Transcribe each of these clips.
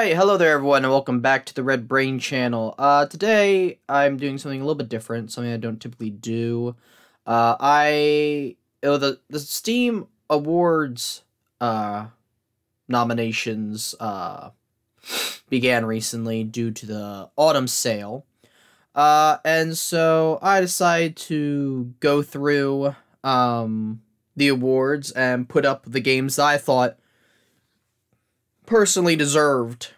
Alright, hello there everyone and welcome back to the Red Brain channel. Uh, today I'm doing something a little bit different, something I don't typically do. Uh, I, oh, the, the Steam Awards, uh, nominations, uh, began recently due to the autumn sale. Uh, and so I decided to go through, um, the awards and put up the games I thought personally deserved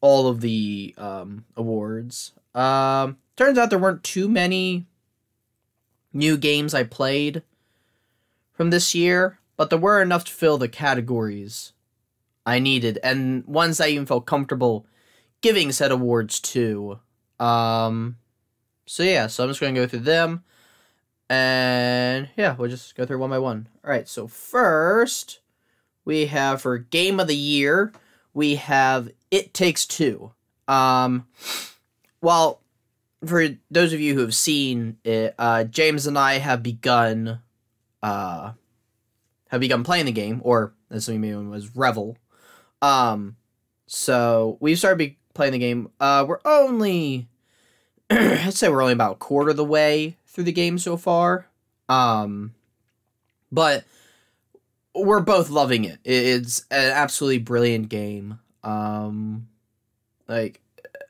all of the um, awards. Um, turns out there weren't too many new games I played from this year, but there were enough to fill the categories I needed, and ones I even felt comfortable giving said awards to. Um, so yeah, so I'm just gonna go through them, and yeah, we'll just go through one by one. All right, so first we have for game of the year, we have It Takes Two. Um, well, for those of you who have seen it, uh, James and I have begun, uh, have begun playing the game, or as of you was Revel. Um, so we started playing the game. Uh, we're only, I'd say we're only about a quarter of the way through the game so far. Um, but we're both loving it. It's an absolutely brilliant game. Um, like,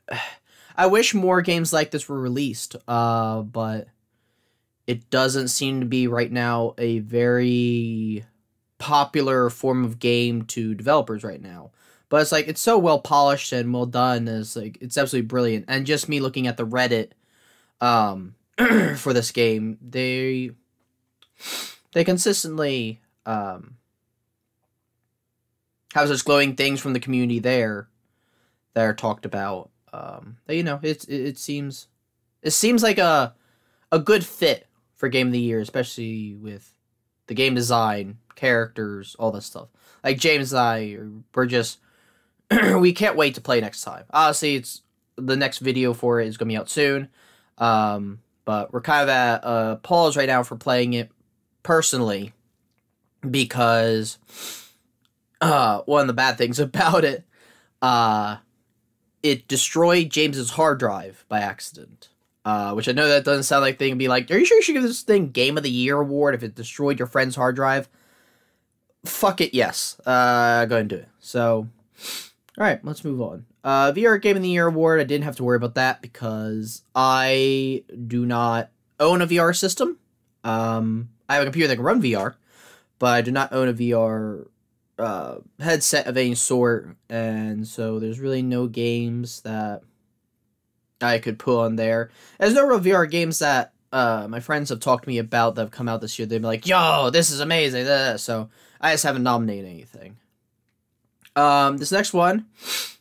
I wish more games like this were released. Uh, but it doesn't seem to be right now a very popular form of game to developers right now. But it's like it's so well polished and well done. It's like it's absolutely brilliant. And just me looking at the Reddit, um, for this game, they they consistently um, have such glowing things from the community there that are talked about. Um, that, you know, it, it it seems it seems like a a good fit for game of the year, especially with the game design, characters, all this stuff. Like James and I, we're just we can't wait to play next time. Obviously, it's the next video for it is gonna be out soon. Um, but we're kind of at a pause right now for playing it personally because uh, one of the bad things about it, uh, it destroyed James's hard drive by accident. Uh, which I know that doesn't sound like thing. Be like, are you sure you should give this thing Game of the Year award if it destroyed your friend's hard drive? Fuck it, yes. Uh, go ahead and do it. So, all right, let's move on. Uh, VR Game of the Year award. I didn't have to worry about that because I do not own a VR system. Um, I have a computer that can run VR, but I do not own a VR uh, headset of any sort, and so there's really no games that I could put on there. There's no real VR games that uh, my friends have talked to me about that have come out this year. They've been like, "Yo, this is amazing!" So I just haven't nominated anything. Um, this next one,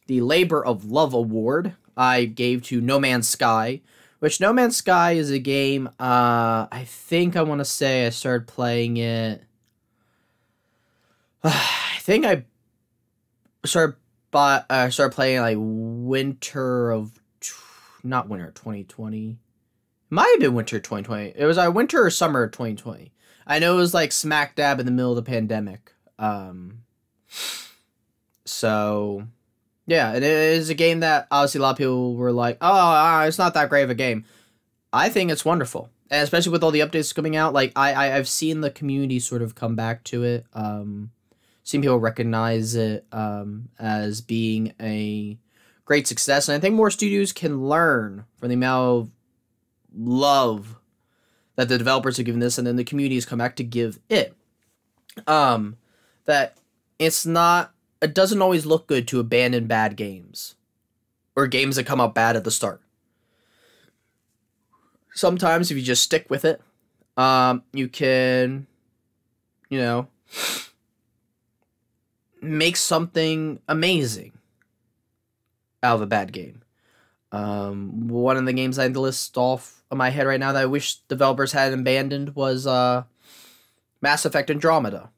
the Labor of Love Award, I gave to No Man's Sky, which No Man's Sky is a game. Uh, I think I want to say I started playing it. I think I started but uh, started playing like winter of not winter 2020. Might have been winter 2020. It was either winter or summer 2020. I know it was like smack dab in the middle of the pandemic. Um, so yeah, it is a game that obviously a lot of people were like, "Oh, uh, it's not that great of a game." I think it's wonderful, and especially with all the updates coming out. Like I, I I've seen the community sort of come back to it. Um, seen people recognize it um, as being a great success, and I think more studios can learn from the amount of love that the developers have given this, and then the community has come back to give it. Um, that it's not, it doesn't always look good to abandon bad games or games that come out bad at the start. Sometimes, if you just stick with it, um, you can, you know, make something amazing out of a bad game. Um, one of the games I list off of my head right now that I wish developers had abandoned was uh, Mass Effect Andromeda.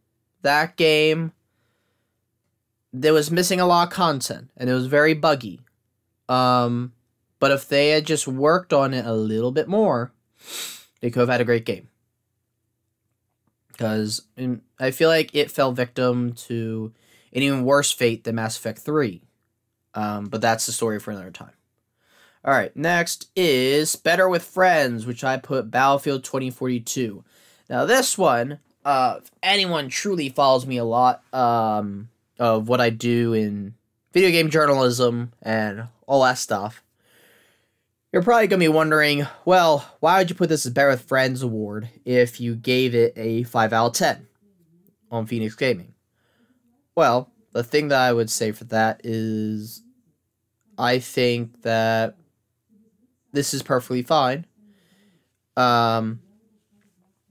That game, there was missing a lot of content and it was very buggy. Um, but if they had just worked on it a little bit more, they could have had a great game. Because I feel like it fell victim to an even worse fate than Mass Effect 3. Um, but that's the story for another time. All right, next is Better with Friends, which I put Battlefield 2042. Now, this one, uh, if anyone truly follows me a lot um, of what I do in video game journalism and all that stuff, you're probably going to be wondering, well, why would you put this as Better with Friends award if you gave it a 5 out of 10 on Phoenix Gaming? Well, the thing that I would say for that is I think that this is perfectly fine. Um,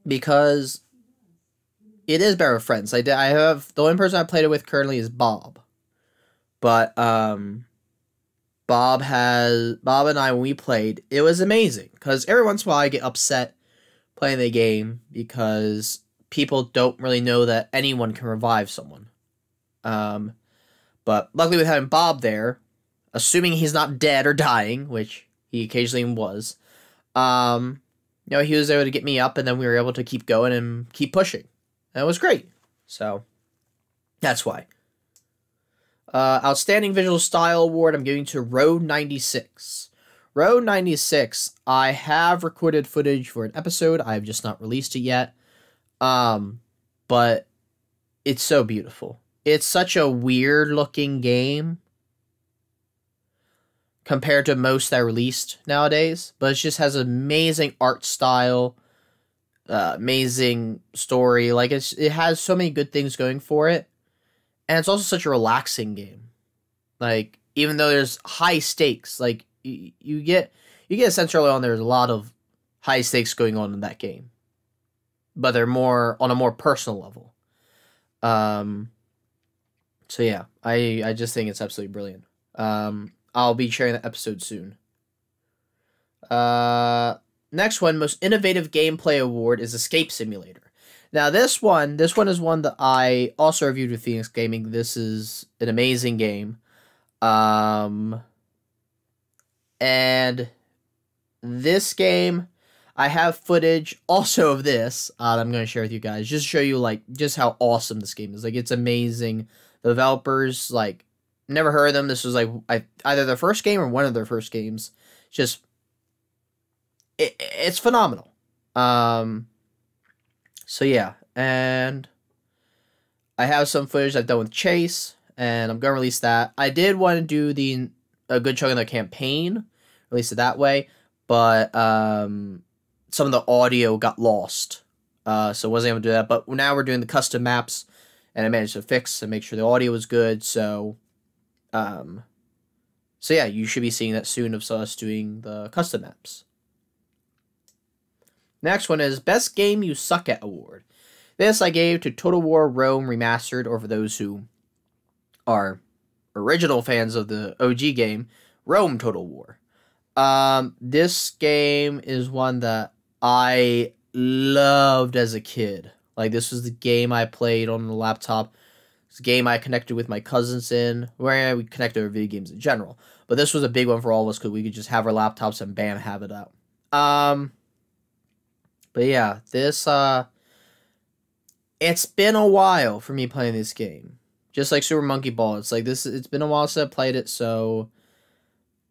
because it is Better with Friends. I, I have the only person I played it with currently is Bob, but um, Bob has Bob and I when we played, it was amazing because every once in a while I get upset playing the game because people don't really know that anyone can revive someone. Um, but luckily with having Bob there, assuming he's not dead or dying, which he occasionally was, um, you know, he was able to get me up, and then we were able to keep going and keep pushing. That was great. So that's why. Uh, Outstanding Visual Style Award I'm giving to Road 96. Road 96, I have recorded footage for an episode. I have just not released it yet. Um, but it's so beautiful. It's such a weird looking game compared to most that are released nowadays, but it just has amazing art style, uh, amazing story. Like it's it has so many good things going for it and it's also such a relaxing game. Like even though there's high stakes, like you, you get you get a sense early on there's a lot of high stakes going on in that game, but they're more on a more personal level. Um. So yeah, I I just think it's absolutely brilliant. Um, I'll be sharing that episode soon. Uh, next one, most innovative gameplay award is Escape Simulator. Now this one, this one is one that I also reviewed with Phoenix Gaming. This is an amazing game. Um and this game I have footage also of this uh, I'm going to share with you guys just to show you like just how awesome this game is. Like it's amazing. Developers like never heard of them. This was like I, either their first game or one of their first games. Just it, it's phenomenal. Um so yeah, and I have some footage I've done with Chase, and I'm gonna release that. I did want to do the a good chunk of the campaign, release it that way, but um, some of the audio got lost, uh, so wasn't able to do that. But now we're doing the custom maps, and I managed to fix and make sure the audio was good. So, um, so yeah, you should be seeing that soon of us doing the custom maps. Next one is Best Game You Suck At Award. This I gave to Total War Rome Remastered, or for those who are original fans of the OG game, Rome Total War. Um, this game is one that I loved as a kid. Like this was the game I played on the laptop. It's a game I connected with my cousins in, where we connected with video games in general. But this was a big one for all of us because we could just have our laptops and bam, have it out. Um, but yeah, this uh it's been a while for me playing this game. Just like Super Monkey Ball, it's like this it's been a while since I played it, so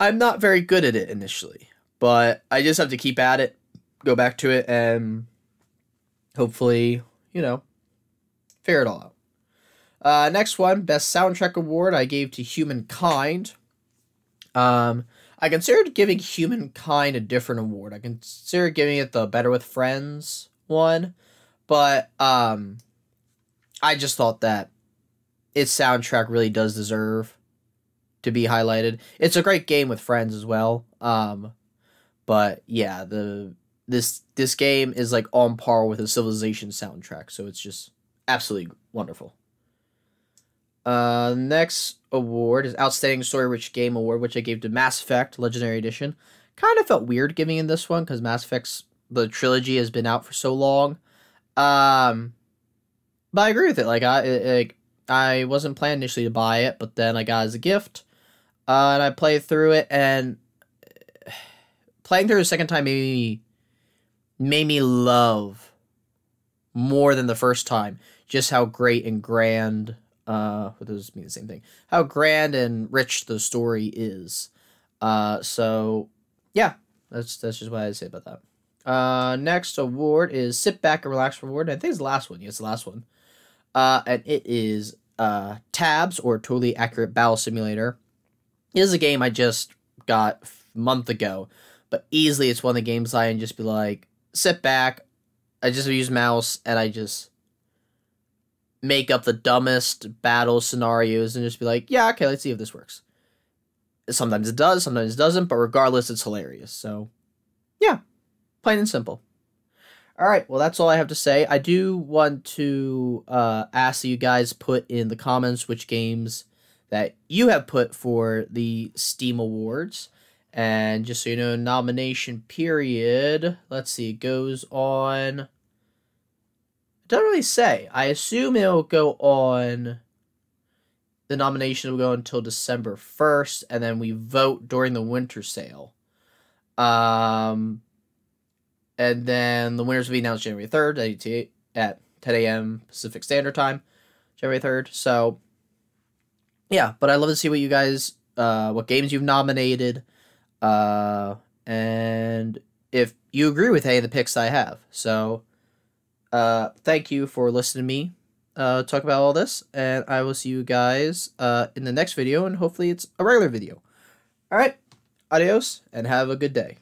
I'm not very good at it initially. But I just have to keep at it, go back to it and hopefully, you know, figure it all out. Uh, next one, best soundtrack award I gave to Humankind. Um, I considered giving Humankind a different award. I considered giving it the Better with Friends one, but um, I just thought that its soundtrack really does deserve to be highlighted. It's a great game with friends as well. Um, but yeah, the this this game is like on par with a Civilization soundtrack, so it's just absolutely wonderful. Uh, next award is Outstanding Story Rich Game Award, which I gave to Mass Effect Legendary Edition. Kind of felt weird giving in this one because Mass Effect's the trilogy has been out for so long. Um, but I agree with it. Like I like I wasn't planning initially to buy it, but then I got it as a gift, uh, and I played through it, and playing through a second time made me made me love more than the first time just how great and grand Uh, what those mean the same thing. How grand and rich the story is. Uh, so yeah, that's that's just what I say about that. Uh, next award is Sit Back and Relax Reward. I think it's the last one. Yes, the last one. Uh, and it is uh, Tabs or Totally Accurate Battle Simulator. It is a game I just got a month ago, but easily it's one of the games I can just be like, sit back. I just use mouse and I just make up the dumbest battle scenarios and just be like, yeah, okay, let's see if this works. Sometimes it does, sometimes it doesn't, but regardless, it's hilarious. So, yeah, plain and simple. All right, well, that's all I have to say. I do want to uh, ask you guys put in the comments which games that you have put for the Steam Awards. And just so you know, nomination period, let's see, it goes on. It doesn't really say. I assume it'll go on. The nomination will go until December 1st, and then we vote during the winter sale. Um, and then the winners will be announced January 3rd at 10 a.m. Pacific Standard Time, January 3rd. So, yeah, but I'd love to see what you guys, uh, what games you've nominated, uh, and if you agree with any of the picks I have. So, uh, thank you for listening to me uh, talk about all this, and I will see you guys uh, in the next video, and hopefully it's a regular video. All right, adios, and have a good day.